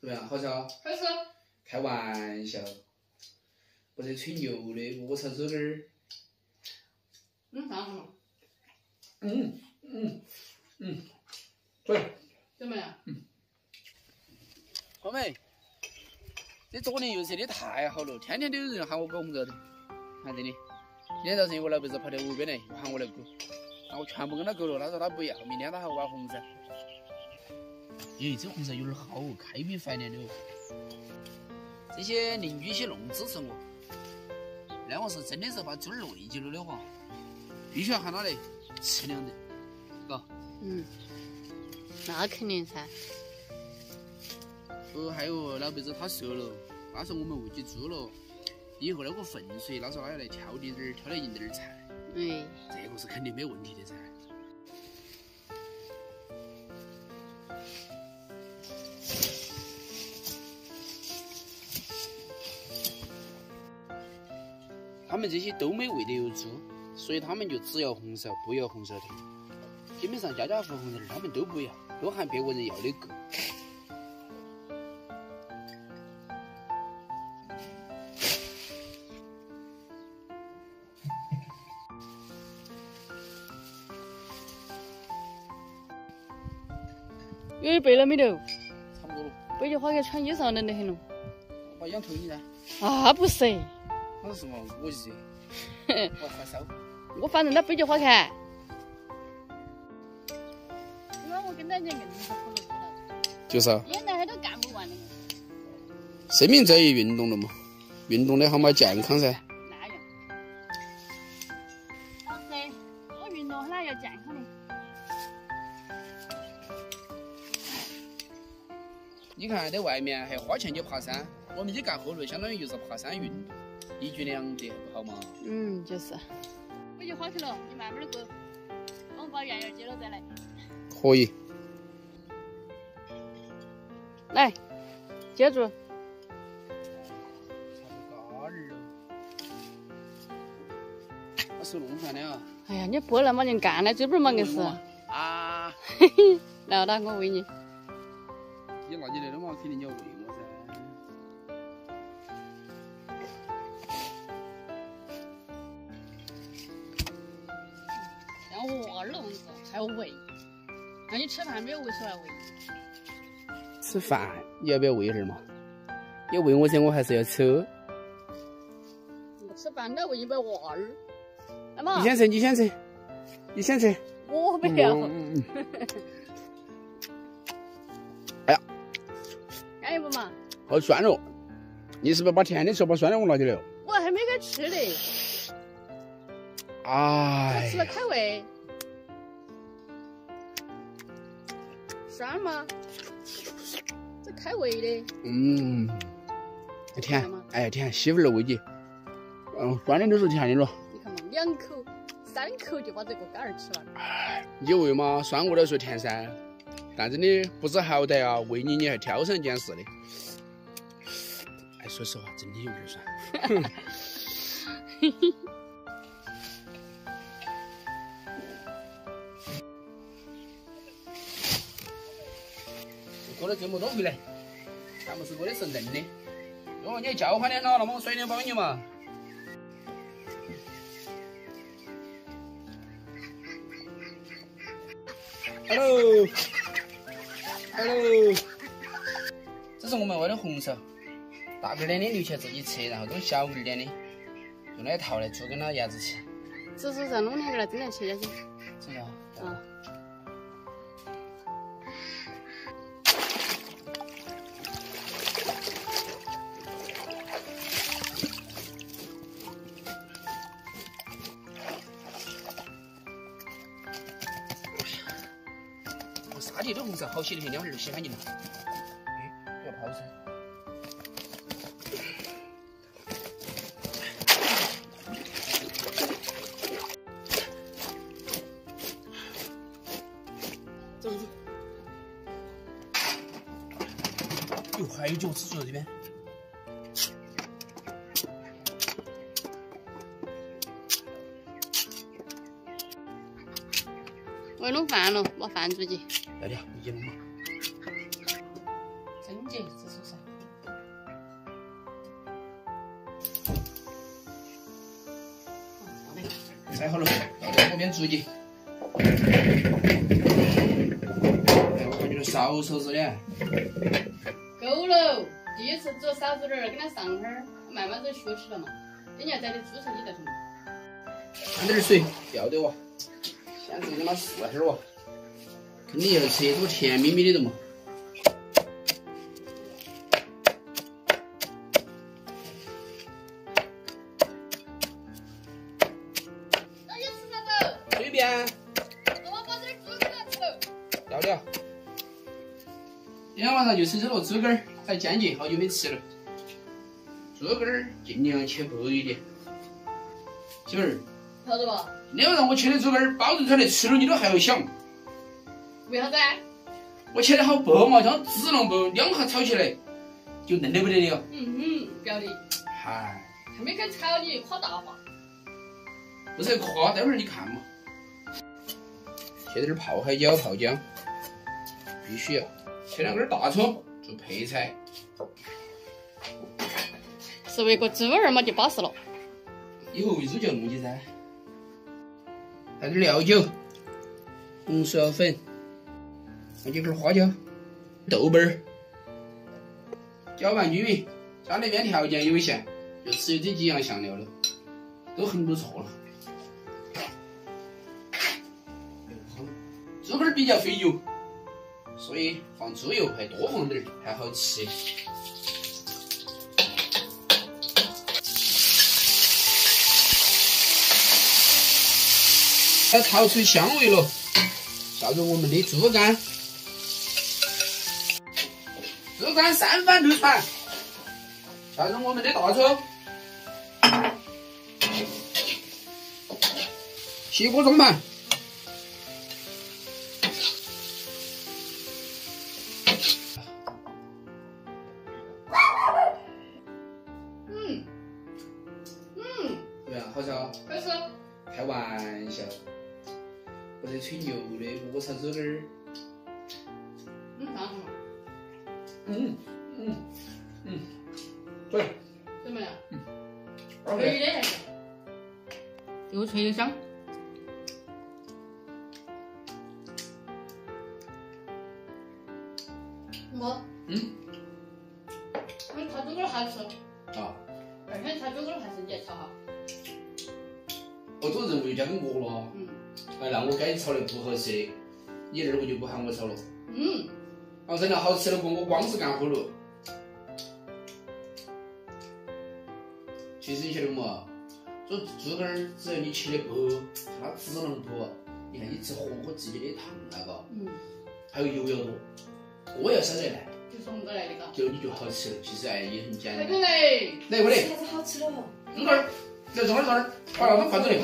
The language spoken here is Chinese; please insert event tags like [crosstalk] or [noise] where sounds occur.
怎么样？好吃啊？好吃。开玩笑，不是吹牛的，我才说点儿。嗯，啥子？嗯嗯嗯，可以。怎么样？嗯。小妹，这昨天又热的太好了，天天都有人喊我搞红烧头。看这里，今天早上有个老辈子跑到屋边来，又喊我来搞，那我全部跟他搞了。他说他不要，明天他还挖红烧。咦，这红色有点好哦，开米饭的哦。这些邻居些弄支持我，那我是真的是把猪儿累极了的话，必须要喊他来吃两顿，嘎。嗯，那肯定噻。哦，还有老辈子他说了，他说我们喂起猪了，以后那个粪水，他说他要来挑滴点儿，挑来赢点儿菜。对。这个是肯定没问题的噻。他们这些都没喂得有猪，所以他们就只要红苕，不要红烧头。基本上家家户户红烧他们都不要，都喊别个人要的够。有背了没得？差不多了。背起花给穿衣裳冷得很了。我养头你噻。啊，不是。那是什么？我就是。[laughs] 我发烧。我反正他背起花看。那我跟他讲硬是不能做了。就是啊。原来他都干不完的。生命在于运动了嘛，运动的好嘛健康噻。那样。啊对，我运动哪要健康的。你看在外面还花钱去爬山，我们去干后路相当于就是爬山运动。一举两得，不好吗？嗯，就是。我就好去了，你慢慢的走，我们把圆圆接了再来。可以。来，接住。我手弄饭的啊。哎呀，你不那么硬干了，这不是嘛硬是。啊。嘿 [laughs] 嘿，来，那我喂你。你拿你来了嘛，肯定你要喂。还要喂，那你吃饭没有喂出来喂？吃饭你要不要喂一下嘛？要喂我噻，我还是要吃。吃饭都要喂一百娃儿。你先吃，你先吃，你先吃。我不要。[laughs] 哎呀，干一不嘛？好酸哦！你是不是把甜的吃，把酸的我拿起来了？我还没给吃嘞。哎。吃了开胃。酸吗？这开胃的。嗯，甜，哎甜，媳妇儿喂你。嗯，酸的都是甜的了。你看嘛，两口、三口就把这个干儿吃完了。你喂嘛，酸我都说甜噻，但真的不知好歹啊，喂你你还挑三拣四的。哎，说实话，真的有点酸。[laughs] 过了这么多回来，全部是我的是嫩的。如果你叫唤的了，那么我甩点帮你嘛。Hello，Hello，这是我们挖的红烧，大个点的留起来自己吃，然后都小个点的，用那套来煮跟那鸭子吃。只是在弄两个来蒸来吃下去。真的？啊。沙地的红色好洗的很，两下儿就洗干净了。哎，不要泡噻。走走。哟，还有脚趾在这边。我要弄饭了，翻出去。来点，你进来嘛。真姐，这是啥？塞好了，我边煮去。哎，我感觉烧熟点。够了，第一次煮少煮点，给它上哈儿，慢慢都学起了嘛。等下再的煮成你再说嘛。掺点水，要吊我。先煮他妈试下我。肯定要吃这个甜蜜蜜的嘛。随便。要了。今天晚上就吃这个猪肝儿，还煎鸡，好久没吃了。猪肝儿尽量切薄一点。媳妇儿，晓得吧？今天晚上我切的猪肝儿，保证出来吃了你都还要想。为啥子？我切的好薄嘛，像纸囊薄，两下炒起来就嫩得不得了。嗯哼，表弟，嗨，还没敢炒你夸大话。不是夸，待会儿你看嘛。切点泡海椒、泡姜，必须要。切两根大葱做配菜。是喂个猪儿嘛，就巴适了。以后喂猪就弄起噻。来点料酒、红烧粉，放几根花椒、豆瓣儿，搅拌均匀。家里面条件有限，就只有这几样香料了，都很不错了。猪肝比较费油，所以放猪油还多放点儿，还好吃。它炒出香味了，下入我们的猪肝，猪肝三番六传，下入我们的大葱，起锅中盘。嗯嗯，怎么样？好吃啊？可是开玩笑，不得吹牛的，我炒猪肝儿。嗯嗯嗯，对，怎么样？好可以的还是？又脆又香。我嗯嗯，炒猪肝儿好吃。啊，二天炒猪肝儿还是你来炒哈？哦，这个任务就交给我了。嗯哎，那我该炒的不合适的，你二我就不喊我炒了。嗯，哦，真的好吃的不？我光是干活了。其实你晓得嘛？这猪肝儿，只要你切的薄，像它脂囊薄，你看你吃火锅直接的烫那个，嗯，还有油要多，锅要少点来，就从这来的嘎。就你就好吃了。其实哎也很简单。快点来！来，过来，啥子好吃的哦？猪肝儿，来，中儿中儿，把那个筷子来。